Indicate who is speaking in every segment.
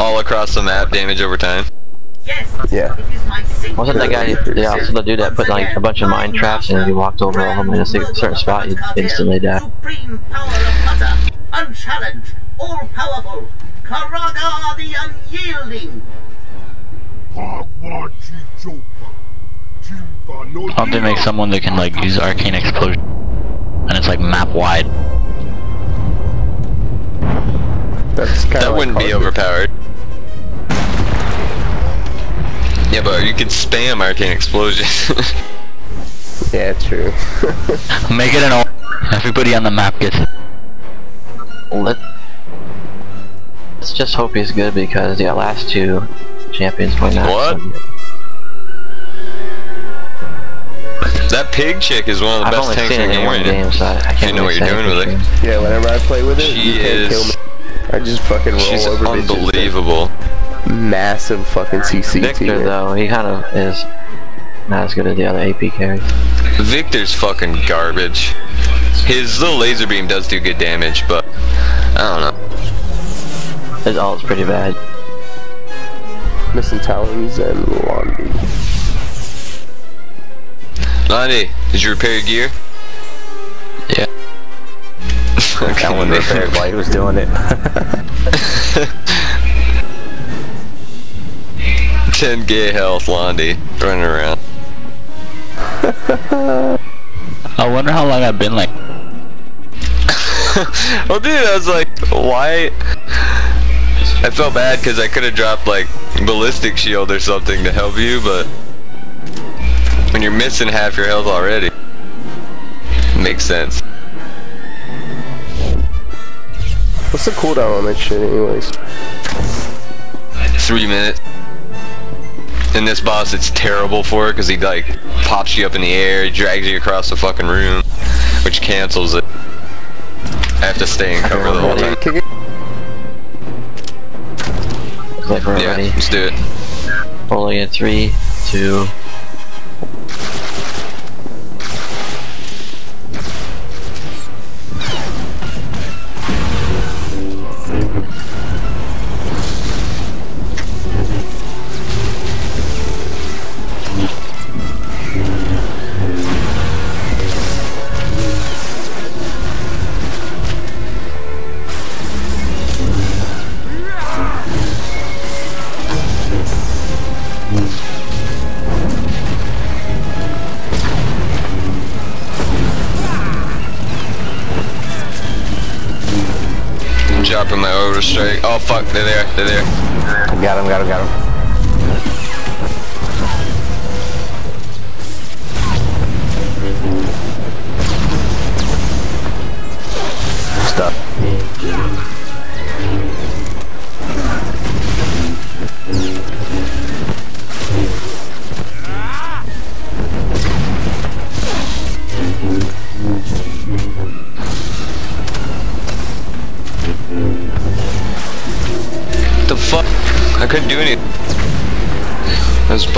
Speaker 1: All across the map, damage over time.
Speaker 2: Yeah.
Speaker 3: Wasn't that guy, yeah, also the dude that put like a bunch of mine traps and if you walked over all of them in a certain spot, you'd instantly die.
Speaker 4: Supreme power of Mata, unchallenged, all powerful, Karagga the unyielding.
Speaker 5: I'll have to make someone that can like use arcane explosion, and it's like map wide.
Speaker 2: That's kind of
Speaker 1: That wouldn't be overpowered. Yeah, but you could spam arcane explosion.
Speaker 2: Yeah, true.
Speaker 5: Make it an all. Everybody on the map gets it.
Speaker 3: Let, let's just hope he's good because yeah, last two champions might not.
Speaker 1: What? that pig chick is one of the
Speaker 3: I've
Speaker 1: best tanks
Speaker 3: seen
Speaker 1: in
Speaker 3: it
Speaker 1: the
Speaker 3: in one
Speaker 1: game.
Speaker 3: game, so I, I can't
Speaker 1: You know
Speaker 3: really
Speaker 1: what you're doing with it.
Speaker 2: yeah, whenever I play with it,
Speaker 1: She
Speaker 2: you can't kill
Speaker 1: is-
Speaker 2: me. I just fucking roll
Speaker 1: She's
Speaker 2: over bitches.
Speaker 1: unbelievable.
Speaker 2: Massive fucking CC
Speaker 3: Viktor
Speaker 2: tier.
Speaker 3: though, he kind of is not as good as the other AP carries.
Speaker 1: Viktor's fucking garbage. His little laser beam does do good damage, but I don't know.
Speaker 3: His ult's pretty bad.
Speaker 2: Missing talons and Londi.
Speaker 1: Lonnie, did you repair your gear?
Speaker 5: Yeah.
Speaker 1: Okay,
Speaker 6: That one repaired while he was doing it.
Speaker 1: Ten gay health, Londi, running around.
Speaker 5: I wonder how long I've been like.
Speaker 1: well, dude, I was like, why? I felt bad because I could have dropped like ballistic shield or something to help you, but when you're missing half your health already, makes sense.
Speaker 2: What's the cooldown on that shit, anyways?
Speaker 1: Three minutes. In this boss, it's terrible for it because he like pops you up in the air, drags you across the fucking room, which cancels it. I have to stay in cover the whole time.
Speaker 2: Kick it.
Speaker 3: Looks
Speaker 1: Yeah,
Speaker 3: ready.
Speaker 1: let's do it.
Speaker 3: Rolling in three, two.
Speaker 1: Dropping my over strike. Oh fuck, they're there, they're there.
Speaker 6: got him, got him, got him.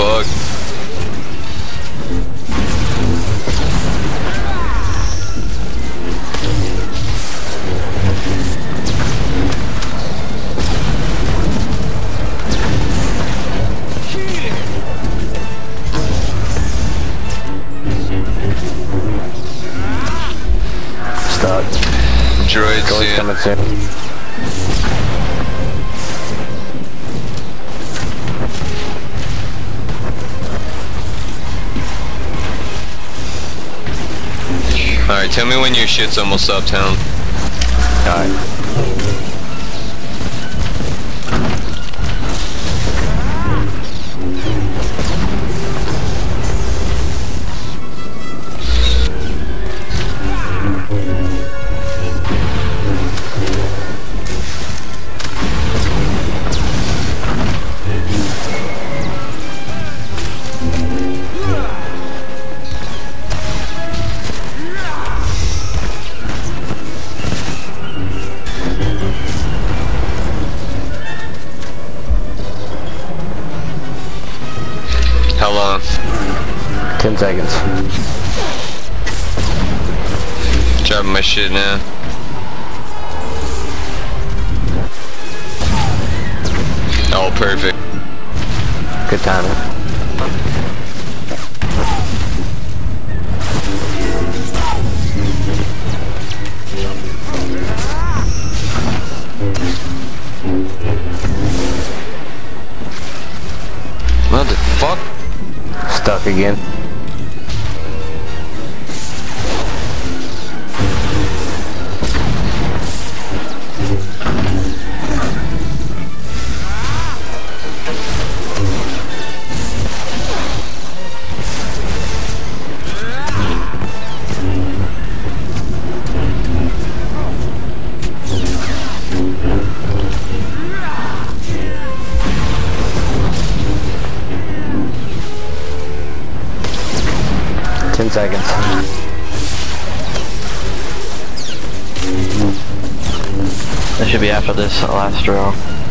Speaker 1: Bug.
Speaker 6: Stuck.
Speaker 1: Droids,
Speaker 6: coming soon.
Speaker 1: Alright, tell me when your shit's almost uptown.
Speaker 6: Alright. 10 seconds.
Speaker 1: Drop my shit now. Oh, perfect.
Speaker 6: Good timing.
Speaker 1: fuck?
Speaker 6: Stuck again.
Speaker 3: Should be after this last row.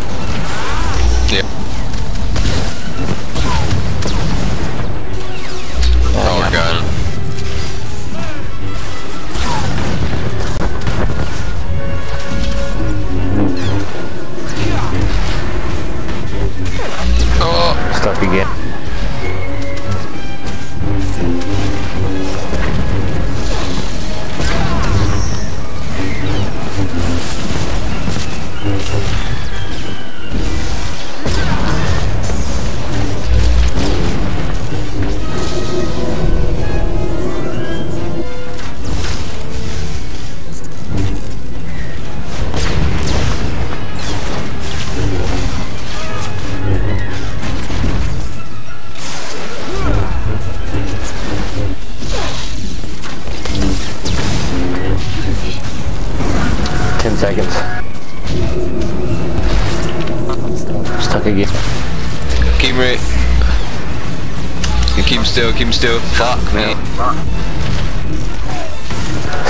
Speaker 1: You keep still, keep still. Fuck me.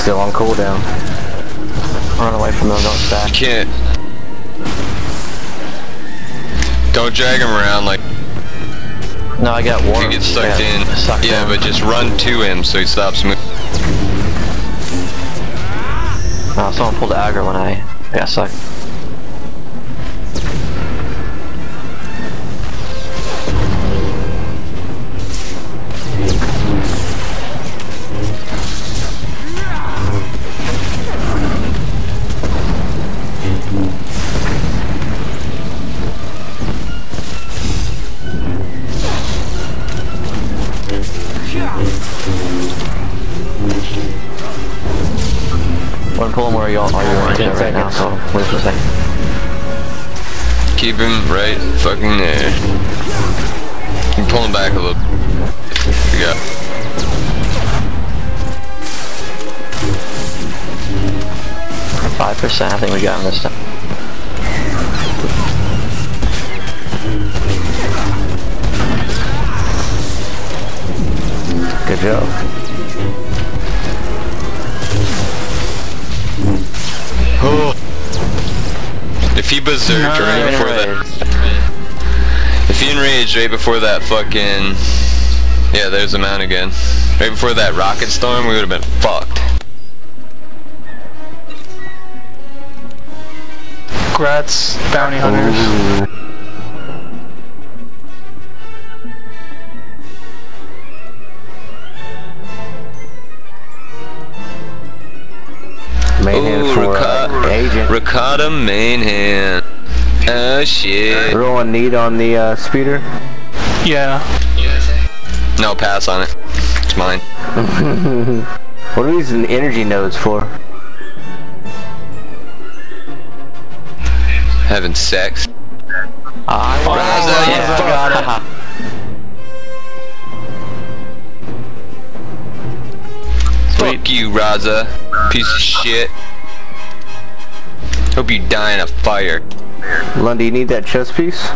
Speaker 6: Still on cooldown.
Speaker 3: Run away from them, don't stack.
Speaker 1: Can't. Don't drag him around like
Speaker 3: No, I got
Speaker 1: one.
Speaker 3: warm.
Speaker 1: you get sucked
Speaker 3: yeah,
Speaker 1: in.
Speaker 3: Sucked
Speaker 1: yeah,
Speaker 3: in.
Speaker 1: but just run to him so he stops moving.
Speaker 3: No, someone pulled the aggro when eh? I got sucked. One pull him where y'all are you want to right now, so wait for a second.
Speaker 1: Keep him right fucking there. You pull him back a little. You got.
Speaker 3: Five percent, I think we got him this time.
Speaker 6: Good job.
Speaker 1: If he berserked right before that. If he enraged right before that fucking. Yeah, there's the mount again. Right before that rocket storm, we would have been fucked.
Speaker 7: Grats, bounty hunters.
Speaker 6: Main hand
Speaker 1: Ooh,
Speaker 6: for uh,
Speaker 1: Rakata,
Speaker 6: agent.
Speaker 1: Rakata main hand. Oh shit.
Speaker 6: Rolling need on the uh, speeder.
Speaker 7: Yeah.
Speaker 1: No, pass on it. It's mine.
Speaker 6: What are these energy nodes for?
Speaker 1: Having sex.
Speaker 3: Ah,
Speaker 7: Oh,
Speaker 1: Raza, you
Speaker 3: yeah.
Speaker 1: fuck. Fuck you, Raza. Piece of shit. Hope you die in a fire.
Speaker 6: Lundy, you need that chest piece?